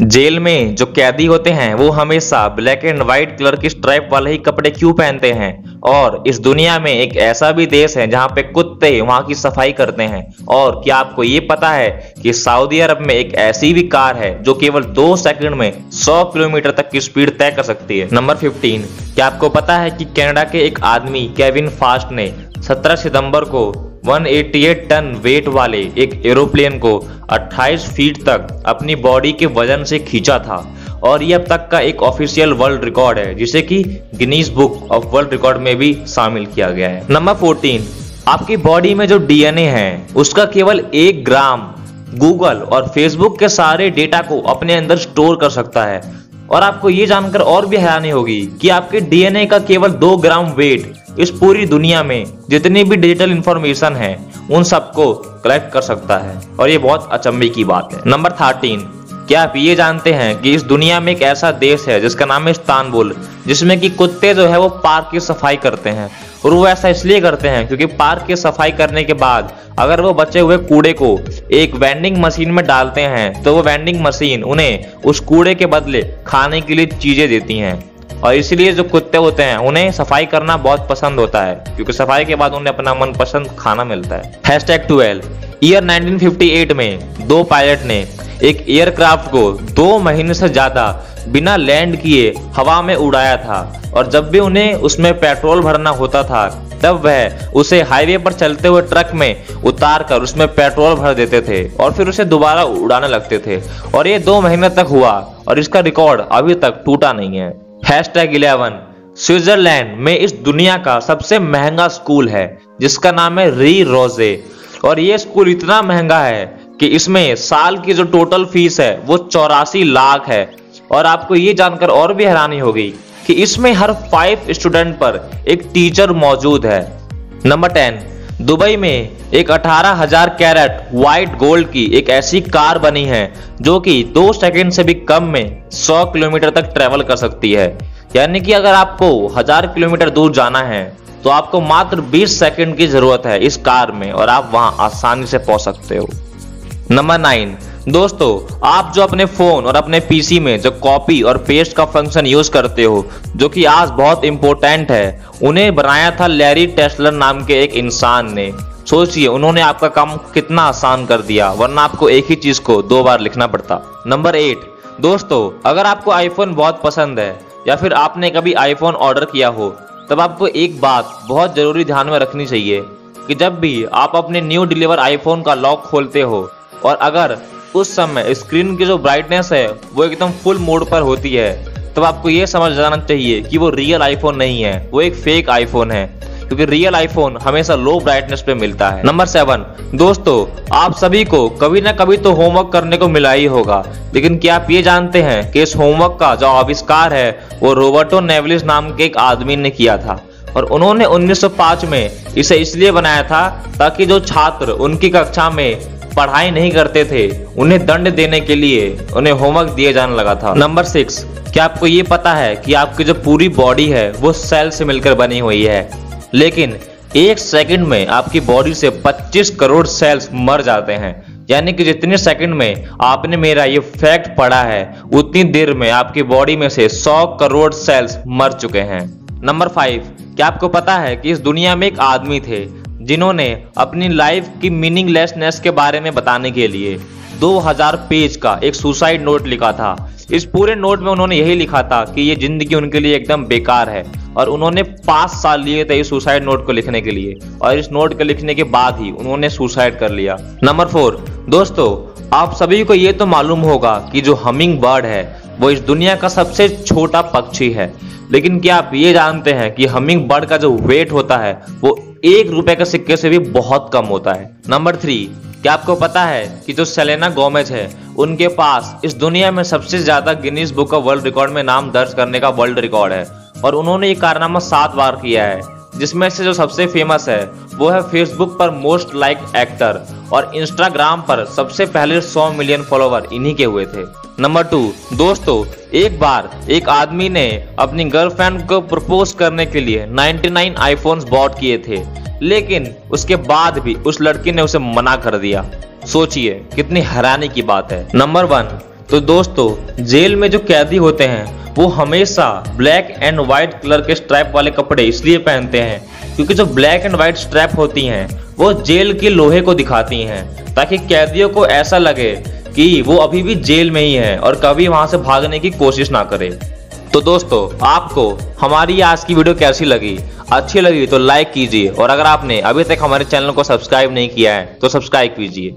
Jail में जो कैदी होते हैं, वो हमेशा ब्लैक एंड व्हाइट कलर की स्ट्राइप वाले ही कपड़े क्यों पहनते हैं? और इस दुनिया में एक ऐसा भी देश है जहाँ पे कुत्ते वहाँ की सफ़ाई करते हैं। और क्या आपको ये पता है कि सऊदी अरब में एक ऐसी भी कार है जो केवल दो सेकंड में 100 किलोमीटर तक की स्पीड तय कर सकती है? नंबर 15 क्या आपको पता है कि कनाडा के एक आदमी केविन फास्ट ने 17 सितंबर को 188 टन वेट वाले एक एरोप्लेन को 28 फीट तक अपनी बॉडी के वज़न से खींचा था। और ये अब तक का एक ऑफिशियल वर्ल्ड रिकॉर्ड है, जिसे कि Guinness book of world record में भी शामिल किया गया है। नंबर 14 आपकी बॉडी में जो डीएनए है, उसका केवल एक ग्राम गूगल और फेसबुक के सारे डेटा को अपने अंदर स्टोर कर सकता है। और आपको ये जानकर और भी हैरानी होगी कि आपके डीएनए का केवल दो ग्राम वेट इस पूरी दुनिया में जितनी भी डिजिटल इंफॉर्मेशन है, उन सबको कलेक्ट कर सकता है। और ये बहुत अचंभे की बात है। नंबर थर्टीन क्या आप ये जानते हैं कि इस दुनिया में एक ऐसा देश है जिसका नाम है इस्तानबुल जिसमें कि कुत्ते जो है वो पार्क की सफ़ाई करते हैं? और वो ऐसा इसलिए करते हैं क्योंकि पार्क की सफ़ाई करने के बाद अगर वो बचे हुए कूड़े को एक वेंडिंग मशीन में डालते हैं तो वो वेंडिंग मशीन उन्हें उस कूड़े के बदले खाने के लिए चीज़ें देती हैं। और इसलिए जो कुत्ते होते हैं, उन्हें सफ़ाई करना बहुत पसंद होता है, क्योंकि सफ़ाई के बाद उन्हें अपना मनपसंद खाना मिलता है। हैशटैग ट्वेल्व ईयर 1958 में दो पायलट ने एक एयरक्राफ्ट को दो महीने से ज़्यादा बिना लैंड किए हवा में उड़ाया था, और जब भी उन्हें उसमें पेट्रोल भरना होता था, तब वह उसे हाईवे पर चलते हुए ट्रक में उतार कर उसमें पेट्रोल भर देते थे, और फिर उसे दोबारा उड़ाने लगते थे। और ये दो महीने तक हुआ, और इसका रिकॉर्ड अभी तक टूटा नहीं है। हैश टैग इलेवन स्विट्जरलैंड में इस दुनिया का सबसे महँगा स्कूल है, जिसका नाम है री रोज़े। और ये स्कूल इतना महँगा है कि इसमें साल की जो टोटल फ़ीस है, वो चौरासी लाख है। और आपको ये जानकर और भी हैरानी होगी कि इसमें हर फाइव स्टूडेंट पर एक टीचर मौजूद है। नंबर टेन दुबई में एक अठारह हज़ार कैरेट व्हाइट गोल्ड की एक ऐसी कार बनी है, जो कि दो सेकंड से भी कम में 100 किलोमीटर तक ट्रेवल कर सकती है। यानी कि अगर आपको हज़ार किलोमीटर दूर जाना है तो आपको मात्र 20 सेकंड की ज़रूरत है इस कार में, और आप वहाँ आसानी से पहुँच सकते हो। नंबर नाइन दोस्तों, आप जो अपने फ़ोन और अपने पीसी में जो कॉपी और पेस्ट का फ़ंक्शन यूज़ करते हो, जो कि आज बहुत इंपॉर्टेंट है, उन्हें बनाया था लैरी टेस्लर नाम के एक इंसान ने। सोचिए, उन्होंने आपका काम कितना आसान कर दिया, वरना आपको एक ही चीज़ को दो बार लिखना पड़ता। नंबर एट दोस्तों, अगर आपको आईफोन बहुत पसंद है, या फिर आपने कभी आईफोन ऑर्डर किया हो, तब आपको एक बात बहुत ज़रूरी ध्यान में रखनी चाहिए, कि जब भी आप अपने न्यू डिलीवर आईफोन का लॉक खोलते हो, और अगर उस समय स्क्रीन की जो ब्राइटनेस है, वो एकदम फुल मोड पर होती है। तब आपको ये समझ जाना चाहिए कि वो रियल आईफोन नहीं है, वो एक फेक आईफोन है। क्योंकि रियल आईफोन हमेशा लो ब्राइटनेस पे मिलता है। नंबर सेवन दोस्तों, आप सभी को कभी ना कभी तो होमवर्क करने को मिला ही होगा। लेकिन क्या आप ये जानते हैं कि इस होमवर्क का जो आविष्कार है, वो रोबर्टो नेवलिस नाम के एक आदमी ने किया था। और उन्होंने 1905 में इसे इसलिए बनाया था ताकि जो छात्र उनकी कक्षा में पढ़ाई नहीं करते थे, उन्हें दंड देने के लिए उन्हें होमवर्क दिए जाने लगा था। नंबर सिक्स क्या आपको ये पता है कि आपकी जो पूरी बॉडी है, वो सेल से मिलकर बनी हुई है? लेकिन एक सेकंड में आपकी बॉडी से 25 करोड़ सेल्स मर जाते हैं। यानी कि जितने सेकंड में आपने मेरा ये फैक्ट पढ़ा है, उतनी देर में आपकी बॉडी में से 100 करोड़ सेल्स मर चुके हैं। नंबर फाइव क्या आपको पता है कि इस दुनिया में एक आदमी थे जिन्होंने अपनी लाइफ की मीनिंगलेसनेस के बारे में बताने के लिए 2000 पेज का एक सुसाइड नोट लिखा था। इस पूरे नोट में उन्होंने यही लिखा था कि ये ज़िंदगी उनके लिए एकदम बेकार है और उन्होंने पाँच साल लिए थे इस सुसाइड नोट को लिखने के लिए और इस नोट के लिखने के बाद ही उन्होंने सुसाइड कर लिया। नंबर फोर दोस्तों, आप सभी को ये तो मालूम होगा कि जो हमिंग बर्ड है, वो इस दुनिया का सबसे छोटा पक्षी है। लेकिन क्या आप ये जानते हैं कि हमिंग बर्ड का जो वेट होता है, वो एक रुपए के सिक्के से भी बहुत कम होता है। नंबर थ्री क्या आपको पता है कि जो सेलेना गोमेज है, उनके पास इस दुनिया में सबसे ज़्यादा Guinness book of world record में नाम दर्ज करने का वर्ल्ड रिकॉर्ड है। और उन्होंने ये कारनामा सात बार किया है। जिसमें से जो सबसे फ़ेमस है, वो है फेसबुक पर मोस्ट लाइक एक्टर और इंस्टाग्राम पर सबसे पहले 100 मिलियन फॉलोवर इन्हीं के हुए थे। नंबर टू दोस्तों, एक बार एक आदमी ने अपनी गर्लफ्रेंड को प्रपोज करने के लिए 99 आईफोन्स बॉट किए थे, लेकिन उसके बाद भी उस लड़की ने उसे मना कर दिया। सोचिए, कितनी हैरानी की बात है। नंबर वन तो दोस्तों, जेल में जो कैदी होते हैं वो हमेशा ब्लैक एंड व्हाइट कलर के स्ट्रैप वाले कपड़े इसलिए पहनते हैं, क्योंकि जो ब्लैक एंड व्हाइट स्ट्रैप होती हैं, वो जेल के लोहे को दिखाती हैं, ताकि कैदियों को ऐसा लगे कि वो अभी भी जेल में ही है और कभी वहाँ से भागने की कोशिश ना करे। तो दोस्तों, आपको हमारी आज की वीडियो कैसी लगी? अच्छी लगी तो लाइक कीजिए, और अगर आपने अभी तक हमारे चैनल को सब्सक्राइब नहीं किया है तो सब्सक्राइब कीजिए।